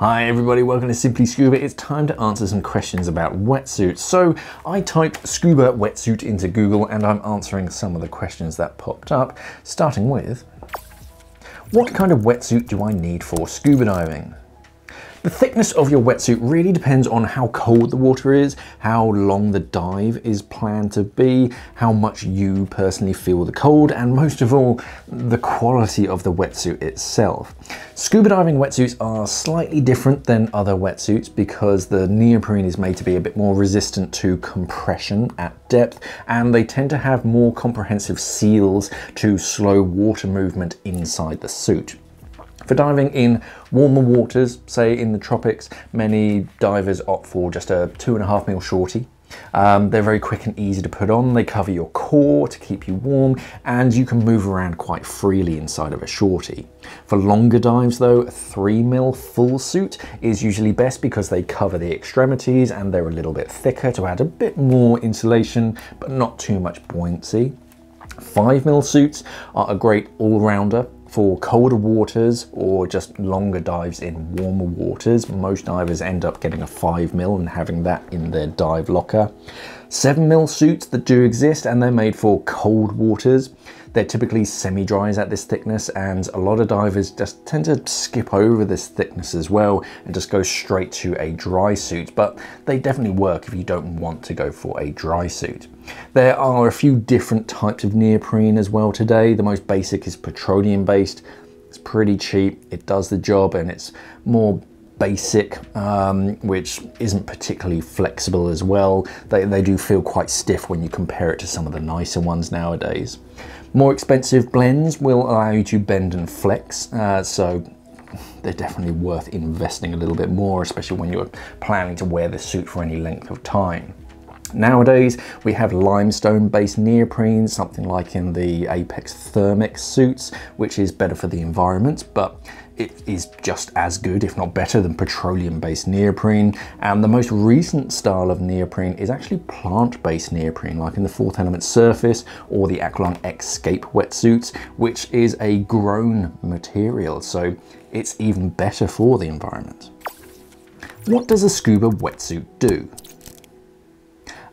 Hi everybody, welcome to Simply Scuba. It's time to answer some questions about wetsuits. So I typed scuba wetsuit into Google and I'm answering some of the questions that popped up, starting with, what kind of wetsuit do I need for scuba diving? The thickness of your wetsuit really depends on how cold the water is, how long the dive is planned to be, how much you personally feel the cold, and most of all, the quality of the wetsuit itself. Scuba diving wetsuits are slightly different than other wetsuits because the neoprene is made to be a bit more resistant to compression at depth, and they tend to have more comprehensive seals to slow water movement inside the suit. For diving in warmer waters, say in the tropics, many divers opt for just a two and a half mil shorty. Um, they're very quick and easy to put on. They cover your core to keep you warm and you can move around quite freely inside of a shorty. For longer dives though, a 3 mil full suit is usually best because they cover the extremities and they're a little bit thicker to add a bit more insulation but not too much buoyancy. 5 mil suits are a great all-rounder for colder waters or just longer dives in warmer waters, most divers end up getting a 5 mil and having that in their dive locker. 7 mil suits that do exist and they're made for cold waters. They're typically semi-dries at this thickness and a lot of divers just tend to skip over this thickness as well and just go straight to a dry suit, but they definitely work if you don't want to go for a dry suit. There are a few different types of neoprene as well today. The most basic is petroleum based. It's pretty cheap, it does the job and it's more basic, um, which isn't particularly flexible as well. They, they do feel quite stiff when you compare it to some of the nicer ones nowadays. More expensive blends will allow you to bend and flex, uh, so they're definitely worth investing a little bit more, especially when you're planning to wear the suit for any length of time. Nowadays, we have limestone-based neoprene, something like in the Apeks Thermiq suits, which is better for the environment, but it is just as good, if not better, than petroleum-based neoprene. And the most recent style of neoprene is actually plant-based neoprene, like in the Fourth Element Surface or the Aqualung Escape wetsuits, which is a grown material, so it's even better for the environment. What does a scuba wetsuit do?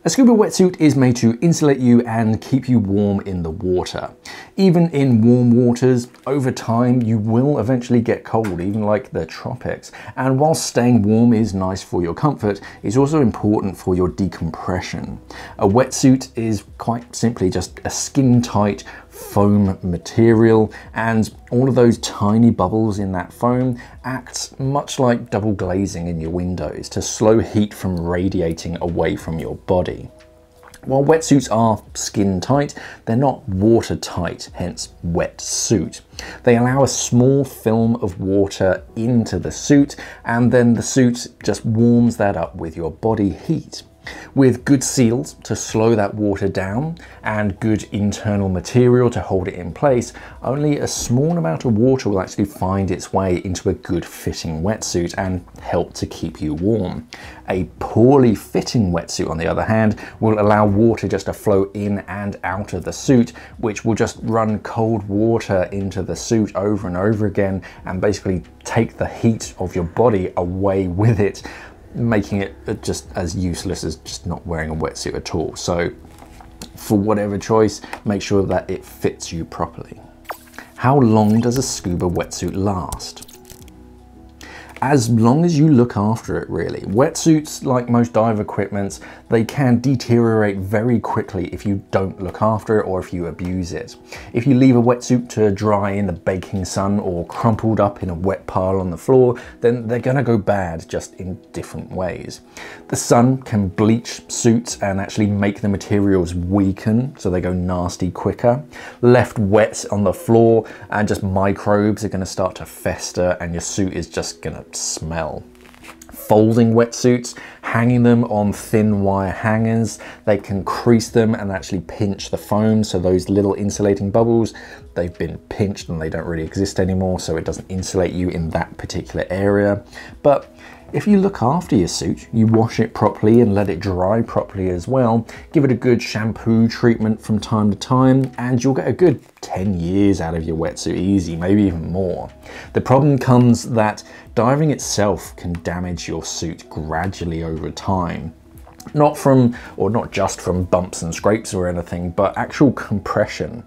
A scuba wetsuit is made to insulate you and keep you warm in the water. Even in warm waters, over time you will eventually get cold, even like the tropics. And while staying warm is nice for your comfort, it's also important for your decompression. A wetsuit is quite simply just a skin-tight foam material and all of those tiny bubbles in that foam act much like double glazing in your windows to slow heat from radiating away from your body. While wetsuits are skin tight, they're not watertight, hence wet suit. They allow a small film of water into the suit and then the suit just warms that up with your body heat. With good seals to slow that water down and good internal material to hold it in place, only a small amount of water will actually find its way into a good fitting wetsuit and help to keep you warm. A poorly fitting wetsuit, on the other hand, will allow water just to flow in and out of the suit, which will just run cold water into the suit over and over again and basically take the heat of your body away with it making it just as useless as just not wearing a wetsuit at all. So for whatever choice, make sure that it fits you properly. How long does a scuba wetsuit last? As long as you look after it really. Wetsuits, like most dive equipments, they can deteriorate very quickly if you don't look after it or if you abuse it. If you leave a wetsuit to dry in the baking sun or crumpled up in a wet pile on the floor, then they're gonna go bad just in different ways. The sun can bleach suits and actually make the materials weaken so they go nasty quicker. Left wet on the floor and just microbes are gonna start to fester and your suit is just gonna smell. Folding wetsuits, hanging them on thin wire hangers, they can crease them and actually pinch the foam. So those little insulating bubbles, they've been pinched and they don't really exist anymore. So it doesn't insulate you in that particular area. But If you look after your suit, you wash it properly and let it dry properly as well, give it a good shampoo treatment from time to time, and you'll get a good 10 years out of your wetsuit easy, maybe even more. The problem comes that diving itself can damage your suit gradually over time not from, or not just from bumps and scrapes or anything, but actual compression.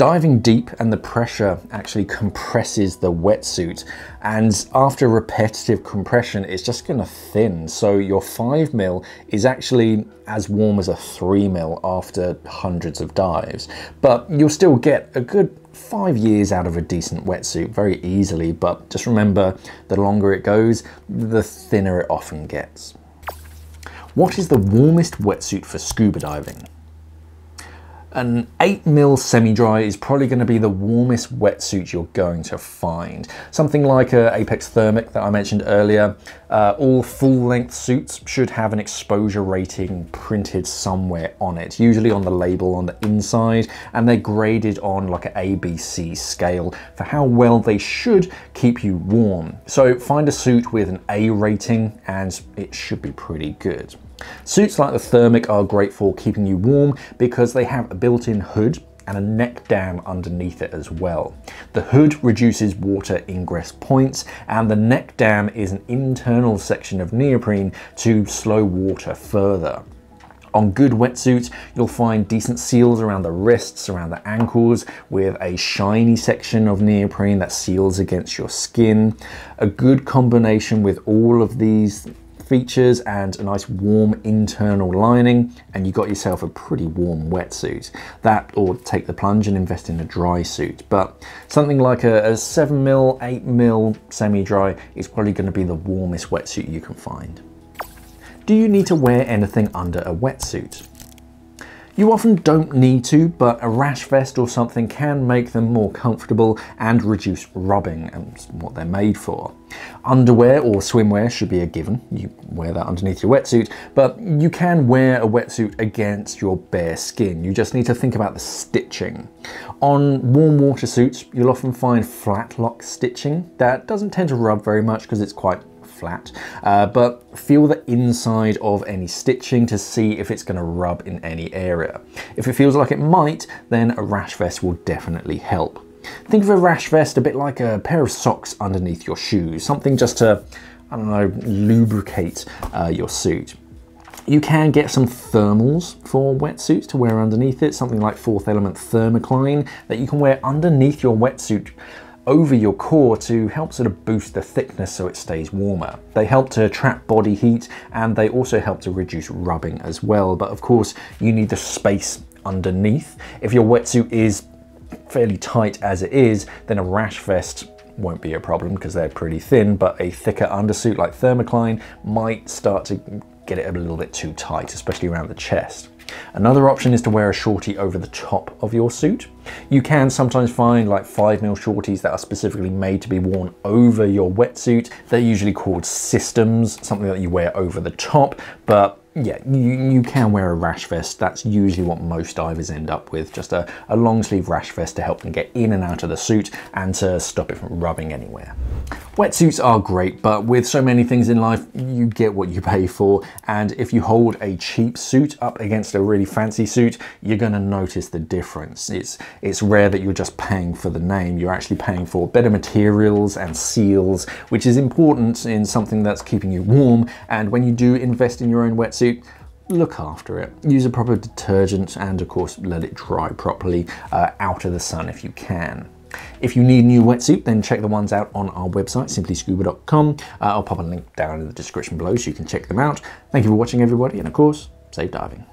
Diving deep and the pressure actually compresses the wetsuit and after repetitive compression it's just going to thin so your 5 mil is actually as warm as a 3 mil after hundreds of dives but you'll still get a good 5 years out of a decent wetsuit very easily but just remember the longer it goes the thinner it often gets. What is the warmest wetsuit for scuba diving? An 8mm semi-dry is probably going to be the warmest wetsuit you're going to find. Something like a Apeks Thermiq that I mentioned earlier. Uh, all full-length suits should have an exposure rating printed somewhere on it, usually on the label on the inside, and they're graded on like an ABC scale for how well they should keep you warm. So find a suit with an A rating and it should be pretty good. Suits like the Thermiq are great for keeping you warm because they have a built-in hood and a neck dam underneath it as well. The hood reduces water ingress points and the neck dam is an internal section of neoprene to slow water further. On good wetsuits, you'll find decent seals around the wrists, around the ankles, with a shiny section of neoprene that seals against your skin. A good combination with all of these features and a nice warm internal lining and you got yourself a pretty warm wetsuit. That or take the plunge and invest in a dry suit. But something like a, a 7mm, 8mm semi-dry is probably going to be the warmest wetsuit you can find. Do you need to wear anything under a wetsuit? You often don't need to, but a rash vest or something can make them more comfortable and reduce rubbing, and what they're made for. Underwear or swimwear should be a given, you wear that underneath your wetsuit, but you can wear a wetsuit against your bare skin. You just need to think about the stitching. On warm water suits, you'll often find flat lock stitching. That doesn't tend to rub very much because it's quite flat, uh, but feel the inside of any stitching to see if it's gonna rub in any area. If it feels like it might, then a rash vest will definitely help. Think of a rash vest a bit like a pair of socks underneath your shoes, something just to, I don't know, lubricate uh, your suit. You can get some thermals for wetsuits to wear underneath it, something like Fourth Element Thermocline that you can wear underneath your wetsuit over your core to help sort of boost the thickness so it stays warmer. They help to trap body heat and they also help to reduce rubbing as well. But of course, you need the space underneath. If your wetsuit is fairly tight as it is, then a rash vest won't be a problem because they're pretty thin, but a thicker undersuit like Thermocline might start to get it a little bit too tight, especially around the chest. Another option is to wear a shorty over the top of your suit. You can sometimes find like 5mm shorties that are specifically made to be worn over your wetsuit. They're usually called systems, something that you wear over the top, but yeah, you, you can wear a rash vest. That's usually what most divers end up with, just a, a long sleeve rash vest to help them get in and out of the suit and to stop it from rubbing anywhere. Wetsuits are great, but with so many things in life, you get what you pay for. And if you hold a cheap suit up against a really fancy suit, you're gonna notice the difference. It's, it's rare that you're just paying for the name. You're actually paying for better materials and seals, which is important in something that's keeping you warm. And when you do invest in your own wetsuit, suit, look after it. Use a proper detergent and of course let it dry properly uh, out of the sun if you can. If you need a new wetsuit, then check the ones out on our website, simplyscuba.com. Uh, I'll pop a link down in the description below so you can check them out. Thank you for watching everybody and of course, safe diving.